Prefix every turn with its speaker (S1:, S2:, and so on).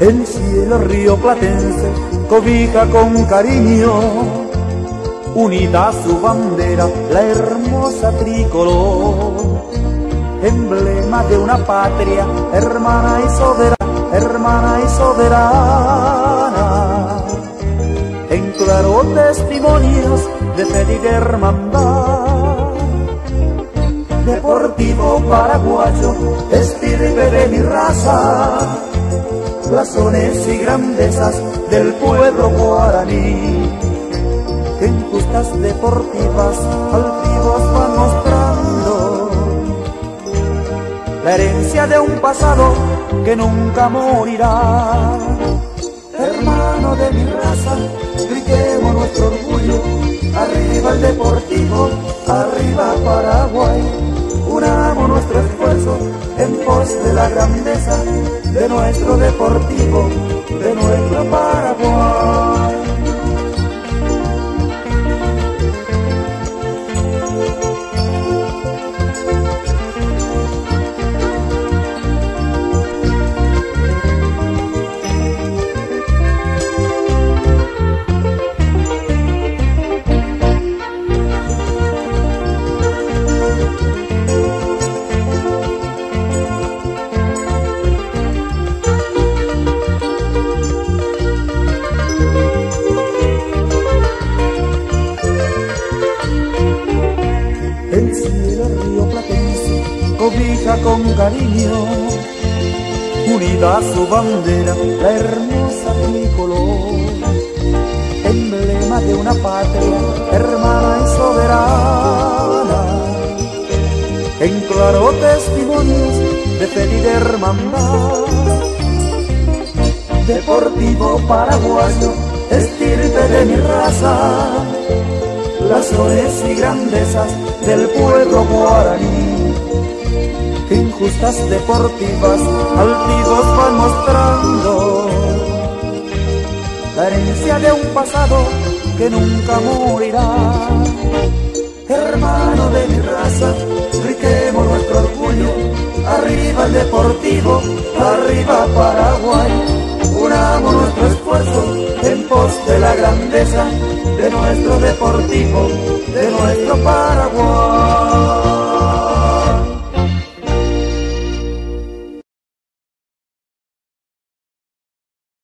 S1: El cielo río platense cobija con cariño, unida a su bandera la hermosa tricolor, emblema de una patria hermana y soberana, hermana y soberana. En claro testimonios de fe y hermandad, deportivo paraguayo, estirpe de mi raza. Blasones y grandezas del pueblo guaraní, en justas deportivas altivos van la herencia de un pasado que nunca morirá. Hermano de mi raza, gritemos nuestro orgullo, arriba el deportivo, arriba Paraguay, unamos nuestro esfuerzo en pos de la grandeza de nuestro deportivo, de nuestro cobija con cariño, unida a su bandera la hermosa tricolor, emblema de una patria hermana y soberana. En claro testimonios de fe y de hermandad, deportivo paraguayo, estirpe de mi raza razones y grandezas del pueblo guaraní. Injustas deportivas altivos van mostrando la herencia de un pasado que nunca morirá. Hermano de mi raza, gritemos nuestro orgullo, arriba el deportivo, arriba Paraguay, unamos nuestro esfuerzo en pos de la grandeza de nuestro deportivo, de nuestro Paraguay.